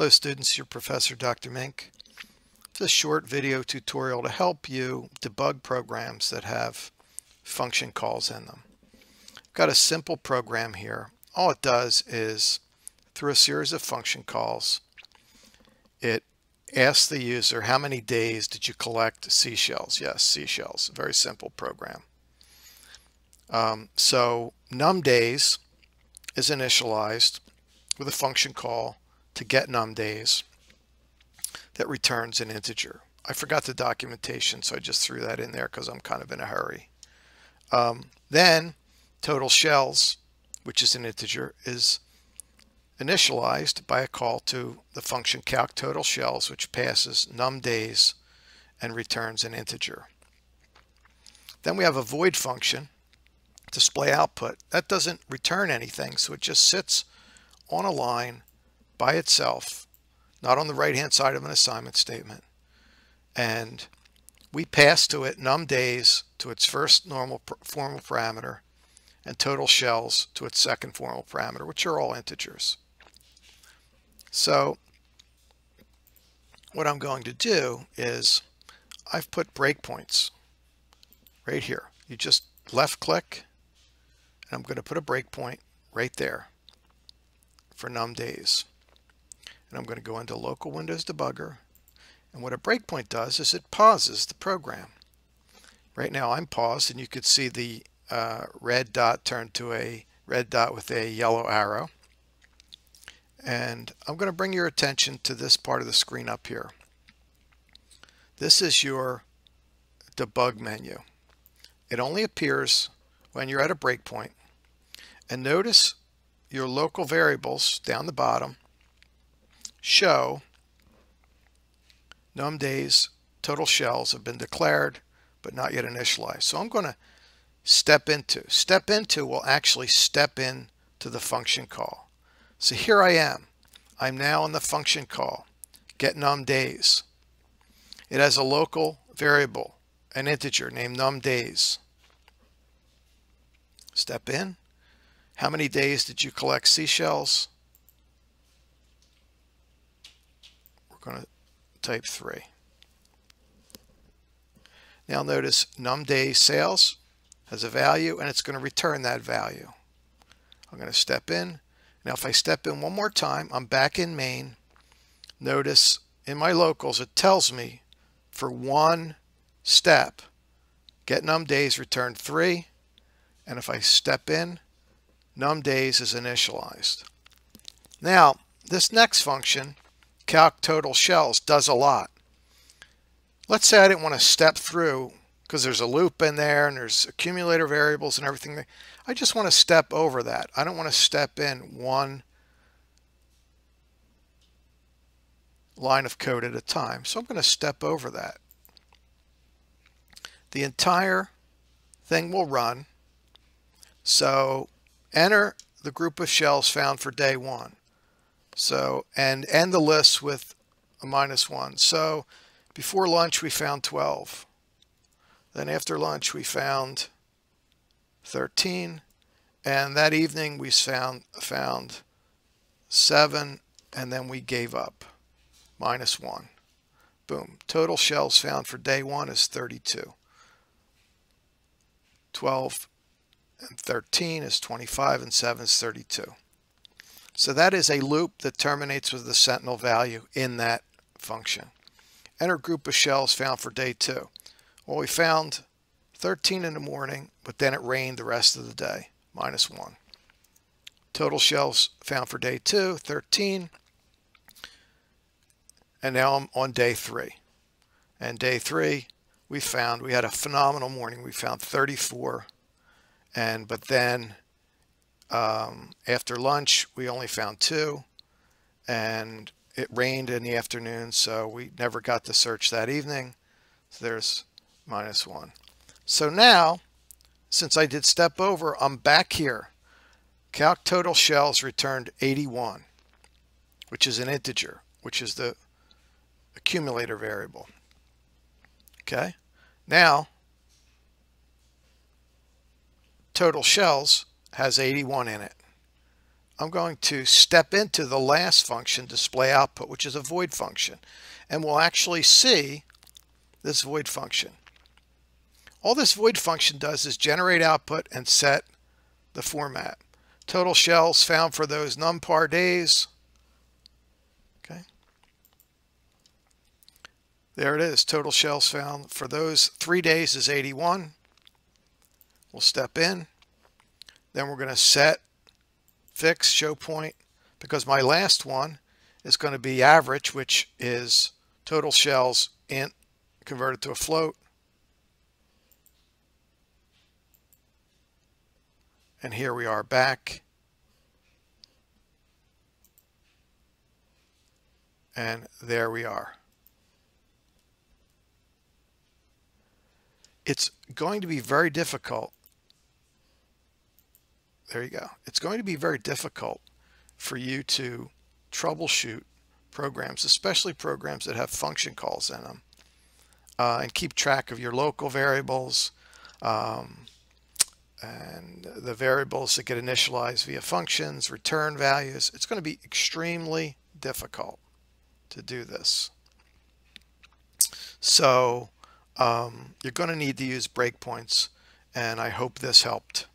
Hello students, your professor Dr. Mink. A short video tutorial to help you debug programs that have function calls in them. I've got a simple program here. All it does is through a series of function calls, it asks the user how many days did you collect seashells? Yes, seashells, very simple program. Um, so num days is initialized with a function call to get num days that returns an integer. I forgot the documentation, so I just threw that in there because I'm kind of in a hurry. Um, then total shells, which is an integer, is initialized by a call to the function calc total shells, which passes num days and returns an integer. Then we have a void function, display output. That doesn't return anything, so it just sits on a line by itself, not on the right hand side of an assignment statement. And we pass to it num days to its first normal formal parameter and total shells to its second formal parameter, which are all integers. So what I'm going to do is I've put breakpoints right here. You just left click and I'm going to put a breakpoint right there for num days and I'm going to go into local Windows debugger and what a breakpoint does is it pauses the program. Right now I'm paused and you could see the uh, red dot turn to a red dot with a yellow arrow and I'm going to bring your attention to this part of the screen up here. This is your debug menu. It only appears when you're at a breakpoint and notice your local variables down the bottom show num days total shells have been declared but not yet initialized. So I'm going to step into. Step into will actually step in to the function call. So here I am. I'm now in the function call. Get num days. It has a local variable, an integer named num days. Step in. How many days did you collect seashells? Going to type 3. Now notice num day sales has a value and it's going to return that value. I'm going to step in. Now if I step in one more time, I'm back in main. Notice in my locals it tells me for one step get num days return 3 and if I step in num days is initialized. Now this next function calc total shells does a lot. Let's say I didn't want to step through because there's a loop in there and there's accumulator variables and everything. I just want to step over that. I don't want to step in one line of code at a time. So I'm going to step over that. The entire thing will run. So enter the group of shells found for day one. So, and end the list with a minus one. So before lunch, we found 12. Then after lunch, we found 13. And that evening, we found, found seven, and then we gave up, minus one. Boom. Total shells found for day one is 32. 12 and 13 is 25, and 7 is 32. So that is a loop that terminates with the sentinel value in that function. Enter group of shells found for day two. Well, we found 13 in the morning, but then it rained the rest of the day, minus one. Total shells found for day two, 13. And now I'm on day three. And day three, we found, we had a phenomenal morning. We found 34. And, but then um, after lunch, we only found two, and it rained in the afternoon, so we never got to search that evening. So there's minus one. So now, since I did step over, I'm back here. Calc total shells returned 81, which is an integer, which is the accumulator variable. Okay, now total shells has 81 in it. I'm going to step into the last function, display output, which is a void function. And we'll actually see this void function. All this void function does is generate output and set the format. Total shells found for those numpar days. Okay. There it is. Total shells found for those three days is 81. We'll step in. Then we're going to set fix show point because my last one is going to be average, which is total shells int converted to a float. And here we are back. And there we are. It's going to be very difficult. There you go. It's going to be very difficult for you to troubleshoot programs, especially programs that have function calls in them, uh, and keep track of your local variables, um, and the variables that get initialized via functions, return values. It's going to be extremely difficult to do this. So um, you're going to need to use breakpoints and I hope this helped.